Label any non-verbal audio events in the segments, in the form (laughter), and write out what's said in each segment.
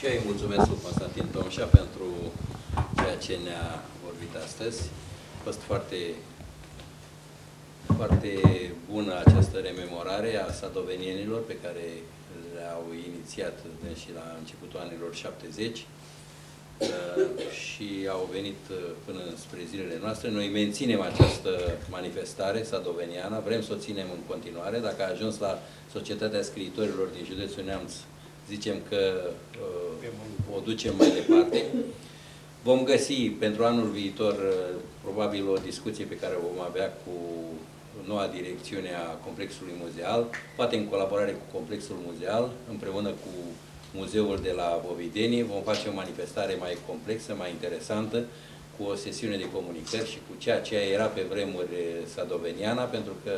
Și eu îi mulțumesc lui Constantin Tomșa pentru ceea ce ne-a vorbit astăzi. A fost foarte, foarte bună această rememorare a sadovenienilor pe care le-au inițiat și la începutul anilor 70 și au venit până spre zilele noastre. Noi menținem această manifestare sadoveniană, vrem să o ținem în continuare. Dacă a ajuns la Societatea Scriitorilor din județul Neamț, zicem că uh, o ducem mai departe. Vom găsi pentru anul viitor uh, probabil o discuție pe care o vom avea cu noua direcțiune a complexului muzeal, poate în colaborare cu complexul muzeal, împreună cu muzeul de la Bovidenie. Vom face o manifestare mai complexă, mai interesantă, cu o sesiune de comunicări și cu ceea ce era pe vremuri sadoveniana, pentru că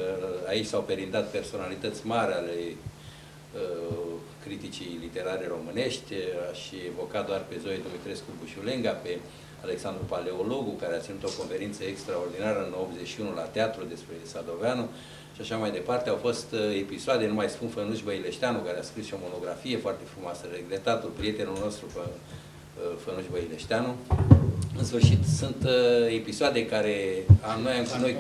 aici s-au perindat personalități mari ale uh, criticii literare românești. Aș evoca doar pe Zoe Dumitrescu Bușulenga, pe Alexandru Paleologu, care a ținut o conferință extraordinară în 81 la teatru despre Sadoveanu și așa mai departe. Au fost uh, episoade, nu mai spun Fănuș Băileșteanu, care a scris și o monografie foarte frumoasă, regretatul prietenul nostru, uh, Fănuș Băileșteanu. În sfârșit, sunt uh, episoade care am noi am noi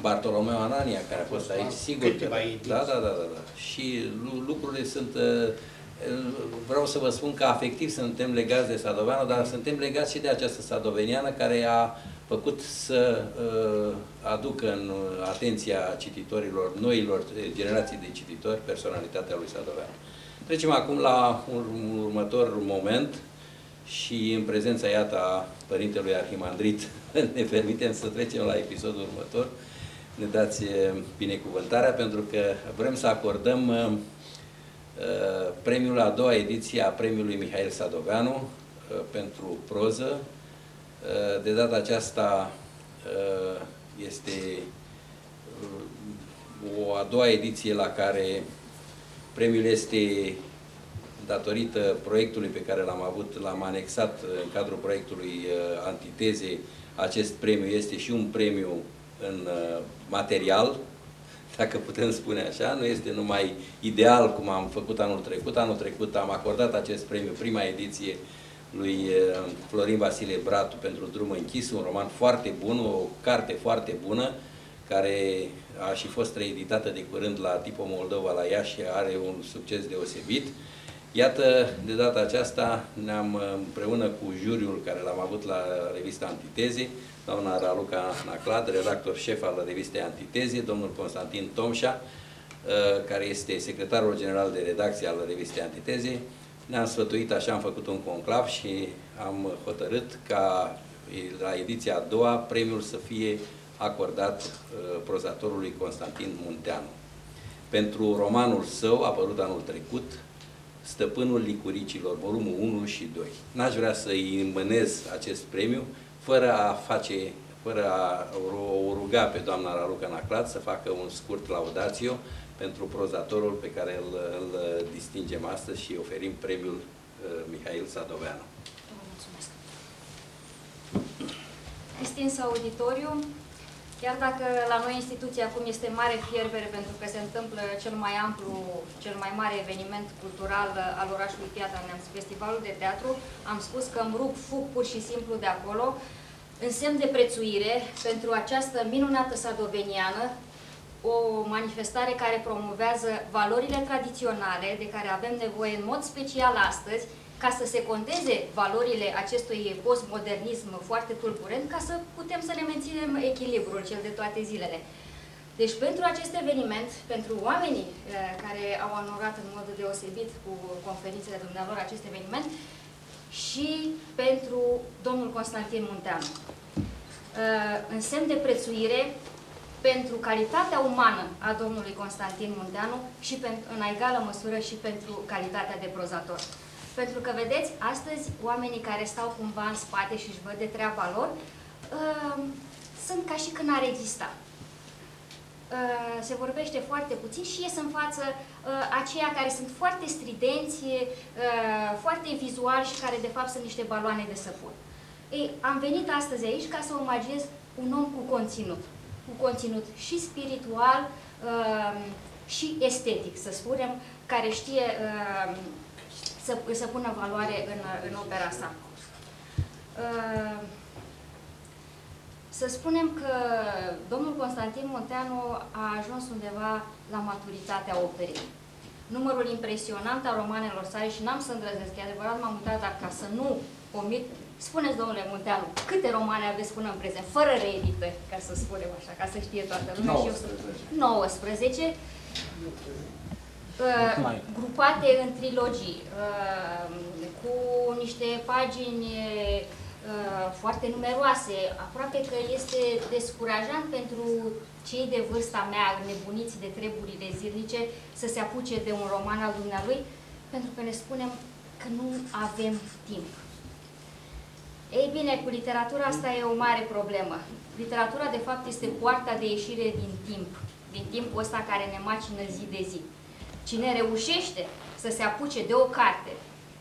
Bartolomeu Anania, care a fost aici, sigur că da, da, da, da, da. Și lucrurile sunt vreau să vă spun că afectiv suntem legați de Sadoveanu, dar suntem legați și de această sadoveniană care a făcut să uh, aducă în atenția cititorilor, noilor generații de cititori, personalitatea lui Sadoveanu. Trecem acum la un următor moment și în prezența, iată, a Părintelui Arhimandrit, (laughs) ne permitem să trecem la episodul următor. Ne dați binecuvântarea pentru că vrem să acordăm uh, premiul a doua ediție a premiului Mihail Sadoveanu uh, pentru proză, Uh, de data aceasta uh, este uh, o a doua ediție la care premiul este datorită proiectului pe care l-am avut, l-am anexat în cadrul proiectului Antiteze, acest premiu este și un premiu în material, dacă putem spune așa, nu este numai ideal cum am făcut anul trecut. Anul trecut am acordat acest premiu, prima ediție, lui eh, Florin Vasile Bratu pentru Drum închis, un roman foarte bun, o carte foarte bună, care a și fost reeditată de curând la Tipo Moldova la Iași și are un succes deosebit. Iată, de data aceasta ne-am eh, împreună cu juriul care l-am avut la revista Antiteze, doamna Raluca Naclad, redactor șef al revistei Antiteze, domnul Constantin Tomșa, eh, care este secretarul general de redacție al revistei Antiteze, ne-am sfătuit, așa am făcut un conclav și am hotărât ca la ediția a doua premiul să fie acordat uh, prozatorului Constantin Munteanu. Pentru romanul său, apărut anul trecut, Stăpânul Licuricilor, volumul 1 și 2. N-aș vrea să-i îmbănez acest premiu fără a face, fără a o ruga pe doamna Raluca Naclat să facă un scurt laudațiu pentru prozatorul pe care îl, îl distingem astăzi și oferim premiul uh, Mihail Sadoveanu. mulțumesc. Distins auditoriu, chiar dacă la noi instituția acum este mare fierbere pentru că se întâmplă cel mai amplu, cel mai mare eveniment cultural al orașului Piatra Neamț, Festivalul de Teatru, am spus că îmi rup fug pur și simplu de acolo, în semn de prețuire pentru această minunată sadoveniană, o manifestare care promovează valorile tradiționale de care avem nevoie în mod special astăzi, ca să se conteze valorile acestui postmodernism foarte tulburent, ca să putem să ne menținem echilibrul cel de toate zilele. Deci pentru acest eveniment, pentru oamenii uh, care au onorat în mod deosebit cu conferințele dumneavoastră acest eveniment și pentru domnul Constantin Munteanu. Uh, în semn de prețuire, pentru calitatea umană a domnului Constantin Munteanu și în egală măsură și pentru calitatea de prozator. Pentru că, vedeți, astăzi oamenii care stau cumva în spate și își văd de treaba lor, uh, sunt ca și când ar exista. Uh, se vorbește foarte puțin și ies în față uh, aceia care sunt foarte stridenți, uh, foarte vizuali și care de fapt sunt niște baloane de săpun. Ei, am venit astăzi aici ca să omagiez un om cu conținut cu conținut și spiritual uh, și estetic, să spunem, care știe uh, să, să pună valoare în, în opera sa. Uh, să spunem că domnul Constantin Monteanu a ajuns undeva la maturitatea operei. Numărul impresionant al romanelor sale, și n-am să îndrăznesc, e adevărat, m-am uitat, dar ca să nu omit, spuneți, domnule Munteanu, câte romane aveți până în prezent, fără reeditări, ca să spunem așa, ca să știe toată lumea. 19. 19. Uh, grupate în trilogii, uh, cu niște pagini uh, foarte numeroase, aproape că este descurajant pentru cei de vârsta mea, nebuniți de treburile zilnice, să se apuce de un roman al dumnealui, pentru că ne spunem că nu avem timp. Ei bine, cu literatura asta e o mare problemă. Literatura, de fapt, este poarta de ieșire din timp, din timpul ăsta care ne macină zi de zi. Cine reușește să se apuce de o carte,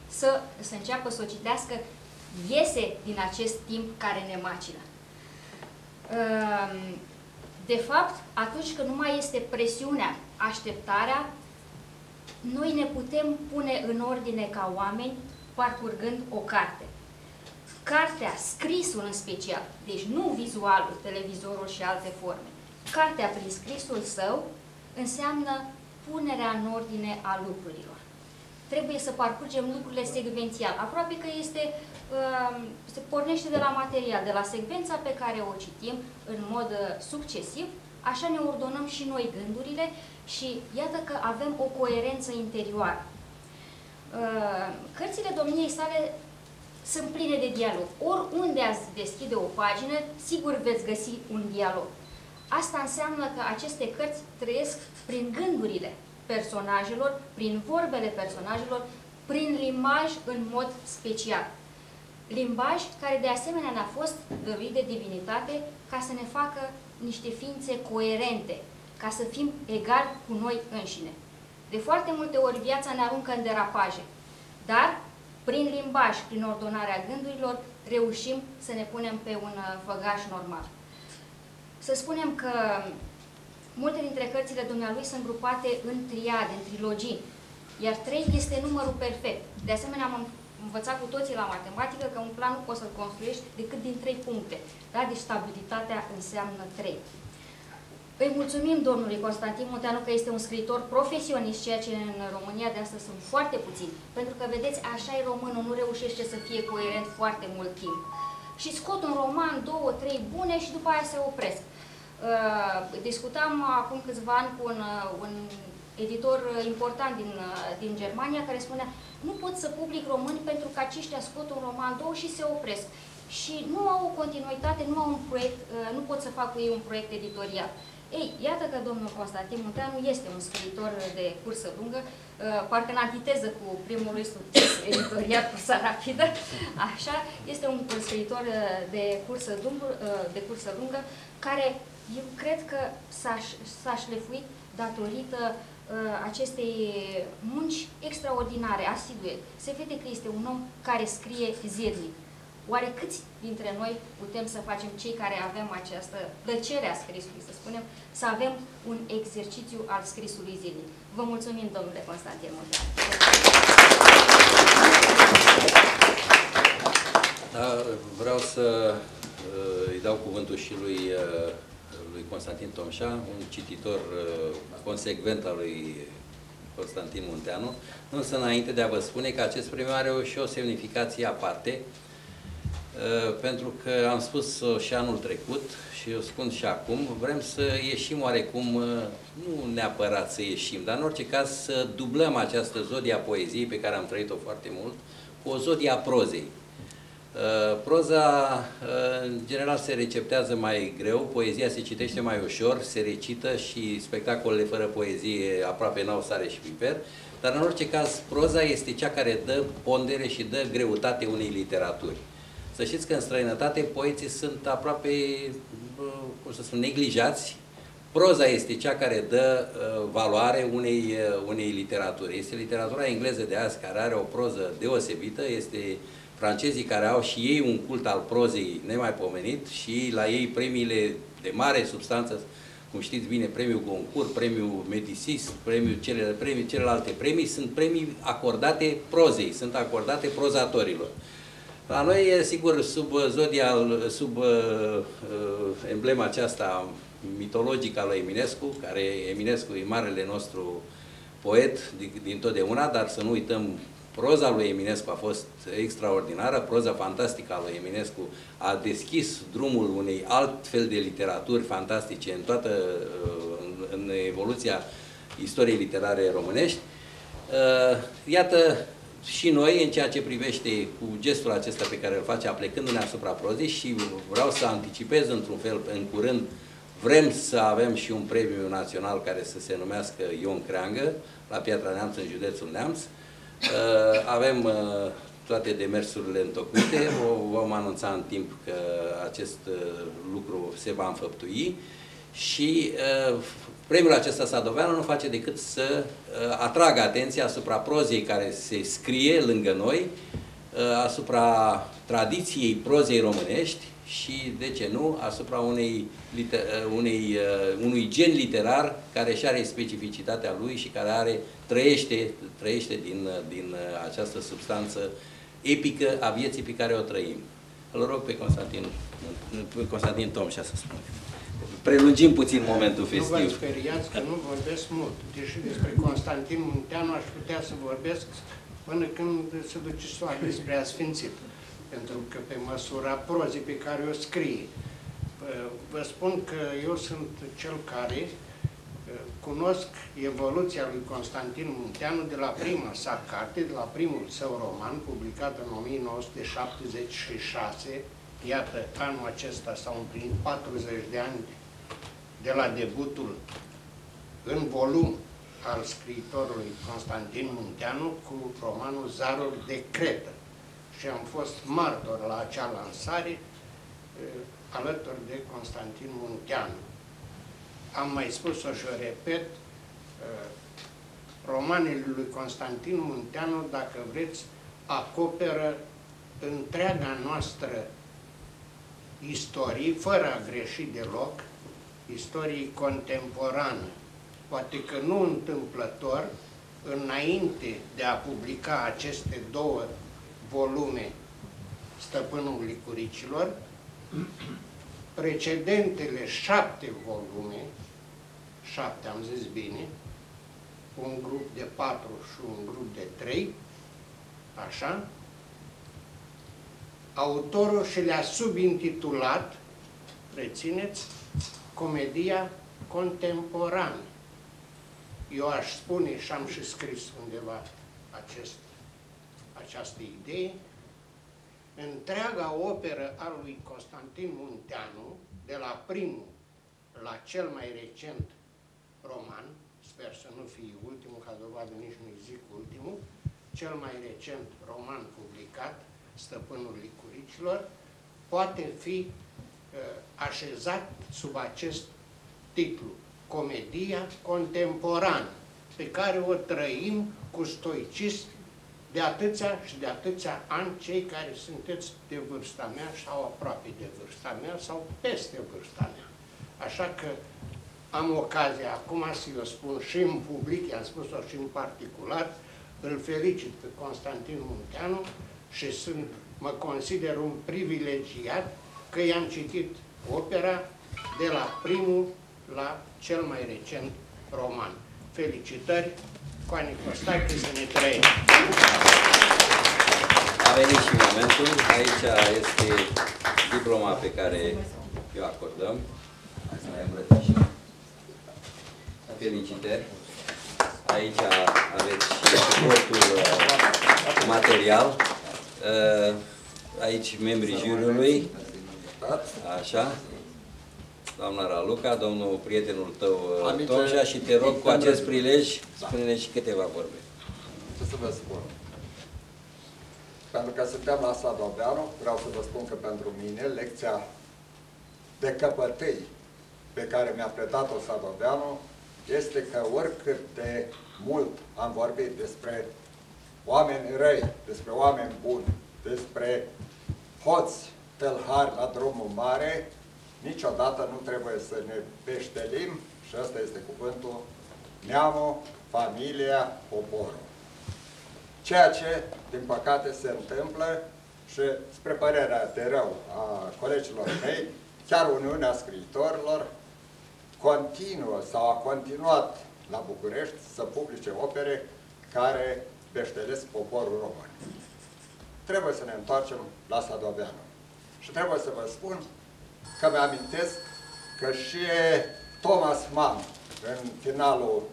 să, să înceapă să o citească, iese din acest timp care ne macină. Ehm, de fapt, atunci când nu mai este presiunea, așteptarea, noi ne putem pune în ordine ca oameni parcurgând o carte. Cartea, scrisul în special, deci nu vizualul, televizorul și alte forme. Cartea prin scrisul său înseamnă punerea în ordine a lucrurilor. Trebuie să parcurgem lucrurile secvențial. Aproape că este, um, se pornește de la material, de la secvența pe care o citim în mod uh, succesiv, așa ne ordonăm și noi gândurile și iată că avem o coerență interioară. Uh, cărțile domniei sale sunt pline de dialog. Oriunde ați deschide o pagină, sigur veți găsi un dialog. Asta înseamnă că aceste cărți trăiesc prin gândurile personajelor, prin vorbele personajelor, prin limbaj în mod special. Limbaj care de asemenea ne-a fost dăruit de divinitate ca să ne facă niște ființe coerente, ca să fim egali cu noi înșine. De foarte multe ori viața ne aruncă în derapaje, dar prin limbaj, prin ordonarea gândurilor, reușim să ne punem pe un uh, făgaș normal. Să spunem că multe dintre cărțile dumnealui sunt grupate în triade, în trilogii, iar trei este numărul perfect. De asemenea, am învățat cu toții la matematică că un plan nu poți să-l construiești decât din trei puncte. Da? Deci stabilitatea înseamnă trei. Îi mulțumim domnului Constantin Munteanu că este un scriitor profesionist, ceea ce în România de astăzi sunt foarte puțini. Pentru că, vedeți, așa e românul, nu reușește să fie coerent foarte mult timp. Și scot un roman, două, trei bune și după aia se opresc. Uh, discutam acum câțiva ani cu un, uh, un editor important din, uh, din Germania care spunea nu pot să public români pentru că aceștia scot un roman, două și se opresc. Și nu au o continuitate, nu au un proiect, nu pot să fac cu ei un proiect editorial. Ei, iată că domnul Constantin Munteanu este un scriitor de cursă lungă, uh, parcă în antiteză cu primul lui succes (coughs) editorial Cursa Rapidă, așa, este un scriitor uh, de cursă, lungă, uh, de cursă lungă, care eu cred că s-a șlefuit datorită acestei munci extraordinare, asidue. Se vede că este un om care scrie zilnic. Oare câți dintre noi putem să facem, cei care avem această plăcere a scrisului, să spunem, să avem un exercițiu al scrisului zilnic? Vă mulțumim, domnule Constantin Montean. Da, vreau să uh, îi dau cuvântul și lui, uh, lui Constantin Tomșa, un cititor uh, consecvent al lui Constantin Munteanu, însă înainte de a vă spune că acest premiu are și o semnificație aparte, Uh, pentru că am spus și anul trecut și eu spun și acum, vrem să ieșim oarecum, uh, nu neapărat să ieșim, dar în orice caz să dublăm această zodia poeziei pe care am trăit-o foarte mult cu o zodia prozei. Uh, proza, în general, se receptează mai greu, poezia se citește mai ușor, se recită și spectacolele fără poezie aproape n-au sare și piper, dar în orice caz, proza este cea care dă pondere și dă greutate unei literaturi. Să știți că în străinătate poeții sunt aproape, cum să spun, neglijați. Proza este cea care dă uh, valoare unei, uh, unei literaturi. Este literatura engleză de azi care are o proză deosebită, este francezii care au și ei un cult al prozei nemaipomenit și la ei premiile de mare substanță cum știți bine, premiul concur, premiul Medicis, premiul cele, premii, celelalte premii, sunt premii acordate prozei, sunt acordate prozatorilor. La noi, e sigur, sub zodia, sub uh, emblema aceasta mitologică a lui Eminescu, care Eminescu e marele nostru poet din, din totdeauna, dar să nu uităm Proza lui Eminescu a fost extraordinară, proza fantastică a lui Eminescu a deschis drumul unei alt fel de literaturi fantastice în toată în, în evoluția istoriei literare românești. Uh, iată, și noi, în ceea ce privește cu gestul acesta pe care îl face, aplecându-ne asupra prozei și vreau să anticipez într-un fel, în curând, vrem să avem și un premiu național care să se numească Ion Creangă, la Piatra Neamț, în județul Neamț, Uh, avem uh, toate demersurile întocmite, vom anunța în timp că acest uh, lucru se va înfăptui și premiul acesta Sadoveanu nu face decât să atragă atenția asupra prozei care se scrie lângă noi, asupra tradiției prozei românești și, de ce nu, asupra unei, unei, unui gen literar care și are specificitatea lui și care are trăiește, trăiește din, din această substanță epică a vieții pe care o trăim. Îl rog pe Constantin, pe Constantin Tomșa să spună. Prelungim puțin momentul festiv. Nu vă speriați că nu vorbesc mult. Deși despre Constantin Munteanu aș putea să vorbesc până când se duce soare despre asfințit. Pentru că pe măsura prozii pe care o scrie. Vă spun că eu sunt cel care cunosc evoluția lui Constantin Munteanu de la prima sa carte, de la primul său roman, publicat în 1976. Iată, anul acesta s-au împlinit 40 de ani de la debutul în volum al scriitorului Constantin Munteanu cu romanul Zarul de Cretă. Și am fost martor la acea lansare eh, alături de Constantin Munteanu am mai spus-o și o repet, uh, romanele lui Constantin Munteanu, dacă vreți, acoperă întreaga noastră istorie, fără a greși deloc, istorie contemporană. Poate că nu întâmplător, înainte de a publica aceste două volume, Stăpânul Licuricilor, precedentele șapte volume, șapte am zis bine, un grup de patru și un grup de trei, așa, autorul și le-a subintitulat, rețineți, Comedia contemporană. Eu aș spune și am și scris undeva acest, această idee, întreaga operă a lui Constantin Munteanu, de la primul la cel mai recent roman, sper să nu fie ultimul, ca dovadă nici nu zic ultimul, cel mai recent roman publicat, Stăpânul Licuricilor, poate fi uh, așezat sub acest titlu, Comedia contemporană, pe care o trăim cu stoicism de atâția și de atâția ani cei care sunteți de vârsta mea sau aproape de vârsta mea sau peste vârsta mea. Așa că am ocazia acum să o spun și în public, i-am spus-o și în particular, îl felicit pe Constantin Munteanu și sunt, mă consider un privilegiat că i-am citit opera de la primul la cel mai recent roman. Felicitări, Coani Costache, să ne trăim! A venit și momentul, aici este diploma pe care o acordăm. Hai să mai îmbrățișăm. Felicitări! Aici aveți și suportul uh, material. Uh, aici membrii juriului. Așa doamna Raluca, domnul prietenul tău, uh, Tomșa, și te rog cu acest prilej, spune-ne și câteva vorbe. Ce să vă spun? Pentru că suntem la Sadoveanu, vreau să vă spun că pentru mine lecția de căpătâi pe care mi-a predat-o Sadoveanu este că oricât de mult am vorbit despre oameni răi, despre oameni buni, despre hoți tălhari la drumul mare, niciodată nu trebuie să ne peștelim, și asta este cuvântul, neamul, familia, poporul. Ceea ce, din păcate, se întâmplă și spre părerea de rău a colegilor mei, chiar Uniunea Scriitorilor continuă sau a continuat la București să publice opere care beștelesc poporul român. Trebuie să ne întoarcem la Sadoveanu. Și trebuie să vă spun că mi-amintesc că și Thomas Mann, în finalul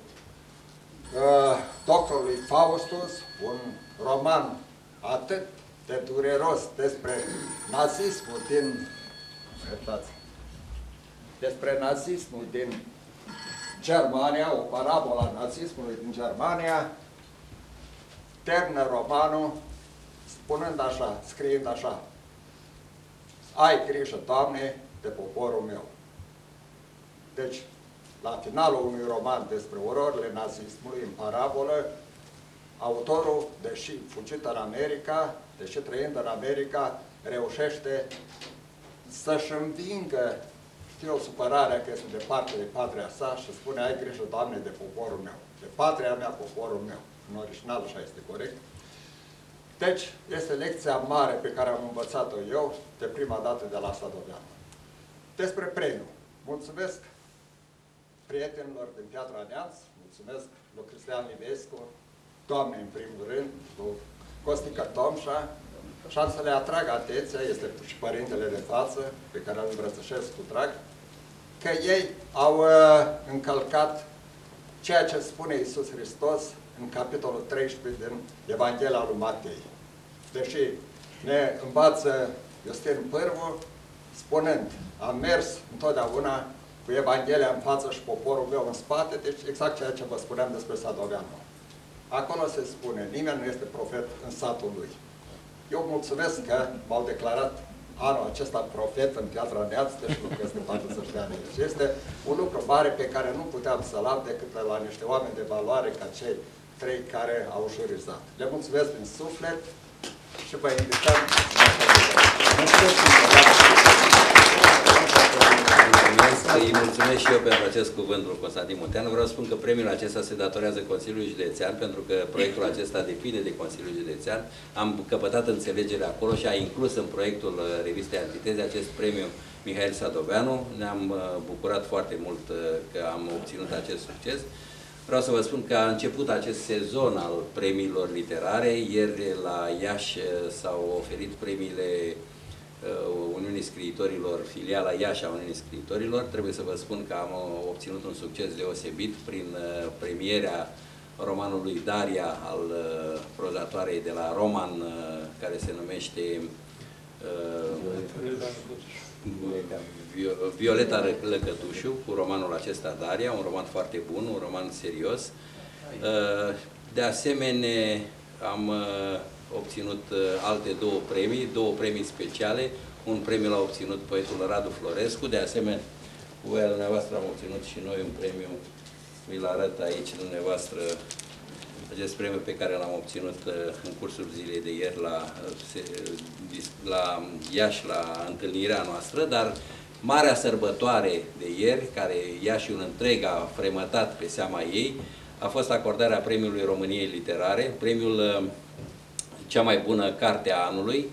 uh, doctorului Faustus, un roman atât de dureros despre nazismul din despre nazismul din Germania, o parabolă a nazismului din Germania, termină romanul spunând așa, scriind așa, ai grijă, Doamne, de poporul meu. Deci, la finalul unui roman despre ororile nazismului, în parabolă, autorul, deși fugit în America, deși trăind în America, reușește să-și învingă, știu, supărarea că este departe de patria sa și spune, ai grijă, Doamne, de poporul meu, de patria mea, poporul meu. În original așa este corect. Deci, este lecția mare pe care am învățat-o eu de prima dată de la Sadoveanu. Despre premiu. Mulțumesc prietenilor din Piatra Neamț, mulțumesc lui Cristian Livescu, Doamne, în primul rând, lui Costica Tomșa, și am să le atrag atenția, este și părintele de față, pe care îl îmbrățășez cu drag, că ei au uh, încălcat ceea ce spune Iisus Hristos în capitolul 13 din Evanghelia lui Matei. Deși ne învață Iustin Pârvu, spunând, am mers întotdeauna cu Evanghelia în față și poporul meu în spate, deci exact ceea ce vă spuneam despre Sadoveanu. Acolo se spune, nimeni nu este profet în satul lui. Eu mulțumesc că m-au declarat anul acesta profet în Piatra Neamț, deci lucrez de 40 de ani. Deci este un lucru mare pe care nu puteam să-l am decât la niște oameni de valoare ca cei trei care au jurizat. Le mulțumesc din suflet și vă invităm îi mulțumesc și eu pentru acest cuvânt, lui Constantin Munteanu. Vreau să spun că premiul acesta se datorează Consiliului Județean, pentru că proiectul acesta depinde de Consiliul Județean. Am căpătat înțelegere acolo și a inclus în proiectul uh, revistei Antiteze acest premiu Mihail Sadoveanu. Ne-am uh, bucurat foarte mult uh, că am obținut acest succes. Vreau să vă spun că a început acest sezon al premiilor literare. Ieri la Iași s-au oferit premiile Uh, Uniunii Scriitorilor, filiala Iași a Uniunii Scriitorilor. Trebuie să vă spun că am uh, obținut un succes deosebit prin uh, premierea romanului Daria al prozatoarei de la Roman, care se numește Violeta. Lăcătușu, cu romanul acesta Daria, un roman foarte bun, un roman serios. De asemenea, am obținut uh, alte două premii, două premii speciale. Un premiu l-a obținut poetul Radu Florescu, de asemenea, cu voia dumneavoastră am obținut și noi un premiu, vi-l arăt aici dumneavoastră, acest premiu pe care l-am obținut uh, în cursul zilei de ieri la, uh, la Iași, la întâlnirea noastră, dar marea sărbătoare de ieri, care Iașiul întreg a fremătat pe seama ei, a fost acordarea Premiului României Literare, premiul cea mai bună carte a anului,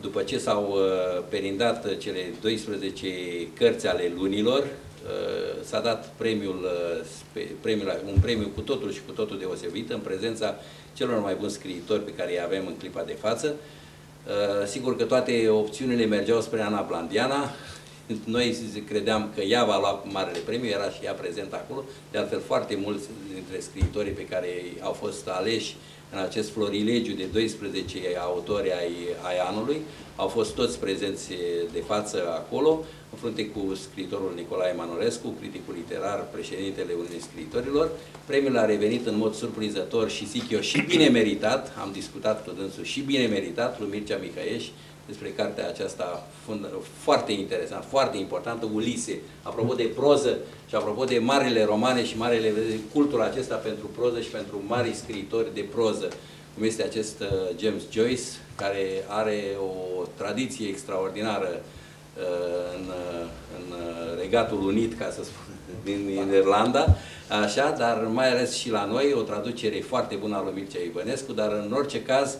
după ce s-au uh, perindat cele 12 cărți ale lunilor, uh, s-a dat premiul, uh, premiul, un premiu cu totul și cu totul deosebit în prezența celor mai buni scriitori pe care îi avem în clipa de față. Sigur că toate opțiunile mergeau spre Ana Blandiana, (laughs) noi credeam că ea va lua marele premiu, era și ea prezent acolo, de altfel foarte mulți dintre scriitorii pe care au fost aleși în acest florilegiu de 12 autori ai, ai anului. Au fost toți prezenți de față acolo, în frunte cu scriitorul Nicolae Manolescu, criticul literar, președintele Uniunii Scriitorilor. Premiul a revenit în mod surprinzător și zic eu și bine meritat, am discutat cu dânsul și bine meritat, lui Mircea Mihaieș, despre cartea aceasta foarte interesant, foarte importantă, Ulise. Apropo de proză și apropo de marile romane și marele cultul acesta pentru proză și pentru mari scriitori de proză, cum este acest uh, James Joyce, care are o tradiție extraordinară uh, în, uh, în Regatul Unit, ca să spun, (laughs) din Irlanda, așa, dar mai ales și la noi, o traducere foarte bună a lui Mircea Ivănescu, dar în orice caz,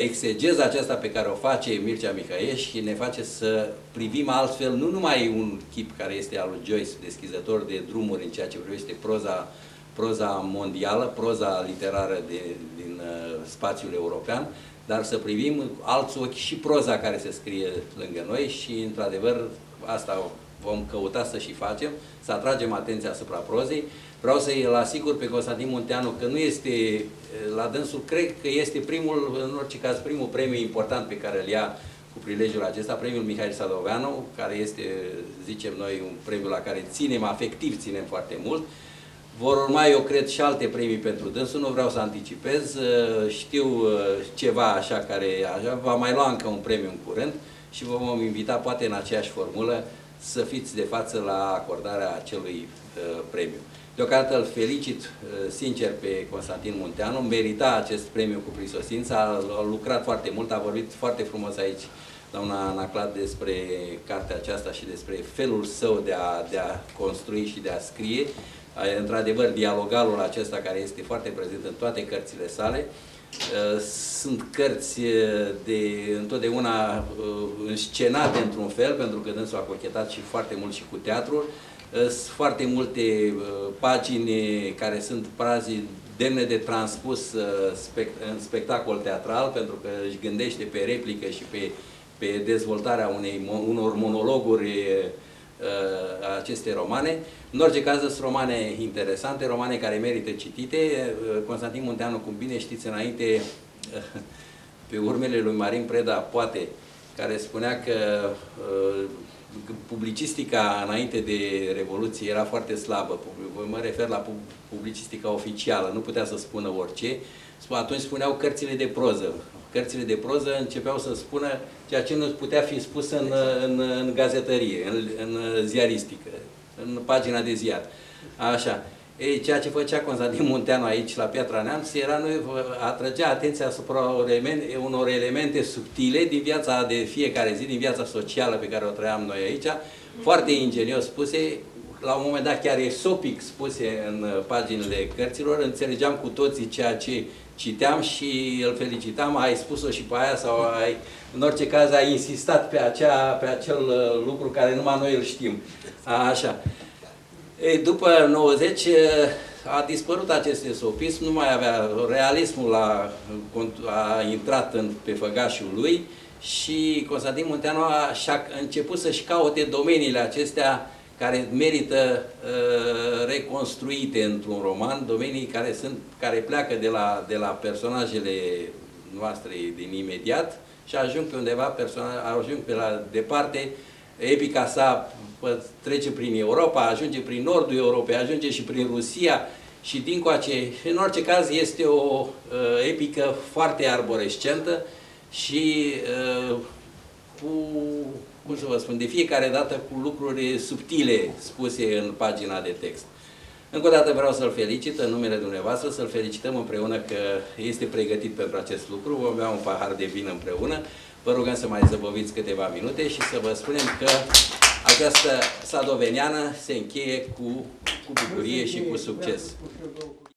exegeza aceasta pe care o face Mircea Mihaieș ne face să privim altfel nu numai un chip care este al lui Joyce, deschizător de drumuri în ceea ce privește proza proza mondială, proza literară de, din uh, spațiul european, dar să privim alți ochi și proza care se scrie lângă noi și, într-adevăr, asta vom căuta să și facem, să atragem atenția asupra prozei. Vreau să-i asigur pe Constantin Munteanu că nu este, uh, la dânsul, cred că este primul, în orice caz, primul premiu important pe care îl ia cu prilejul acesta, premiul Mihail Sadoveanu, care este, zicem noi, un premiu la care ținem, afectiv ținem foarte mult, vor urma, eu cred, și alte premii pentru dânsul, nu vreau să anticipez, uh, știu uh, ceva așa care așa, va mai lua încă un premiu în curând și vă vom invita, poate în aceeași formulă, să fiți de față la acordarea acelui uh, premiu. Deocamdată îl felicit sincer pe Constantin Munteanu, merita acest premiu cu prisosință, a, a lucrat foarte mult, a vorbit foarte frumos aici doamna Anaclat despre cartea aceasta și despre felul său de a, de a construi și de a scrie într-adevăr, dialogalul acesta care este foarte prezent în toate cărțile sale. Sunt cărți de întotdeauna înscenate într-un fel, pentru că dânsul a cochetat și foarte mult și cu teatrul. Sunt foarte multe pagini care sunt prazii demne de transpus în spectacol teatral, pentru că își gândește pe replică și pe, pe dezvoltarea unei, unor monologuri aceste romane. În orice caz, sunt romane interesante, romane care merită citite. Constantin Munteanu, cum bine știți înainte, (laughs) pe urmele lui Marin Preda, poate, care spunea că publicistica înainte de Revoluție era foarte slabă. Mă refer la publicistica oficială, nu putea să spună orice. Atunci spuneau cărțile de proză. Cărțile de proză începeau să spună ceea ce nu putea fi spus în, în, în gazetărie, în, în ziaristică în pagina de ziar. Așa. Ei, ceea ce făcea Constantin Munteanu aici la Piatra Neamț era noi atrăgea atenția asupra unor elemente subtile din viața de fiecare zi, din viața socială pe care o trăiam noi aici, foarte ingenios spuse, la un moment dat chiar esopic spuse în paginile cărților, înțelegeam cu toții ceea ce citeam și îl felicitam, ai spus-o și pe aia sau ai, în orice caz ai insistat pe, acea, pe acel uh, lucru care numai noi îl știm. A, așa. Ei, după 90 uh, a dispărut acest esopism, nu mai avea realismul la, a intrat în, pe făgașul lui și Constantin Munteanu a, și-a început să-și caute domeniile acestea care merită uh, reconstruite într-un roman, domenii care, sunt, care pleacă de la, de la personajele noastre din imediat și ajung pe undeva, personaj, ajung pe la departe, epica sa trece prin Europa, ajunge prin nordul Europei, ajunge și prin Rusia și dincoace, în orice caz este o uh, epică foarte arborescentă și uh, cu cum să vă spun, de fiecare dată cu lucruri subtile spuse în pagina de text. Încă o dată vreau să-l felicit în numele dumneavoastră, să-l felicităm împreună că este pregătit pentru acest lucru. Vom bea un pahar de vin împreună. Vă rugăm să mai zăboviți câteva minute și să vă spunem că această sadoveniană se încheie cu, cu bucurie și cu succes.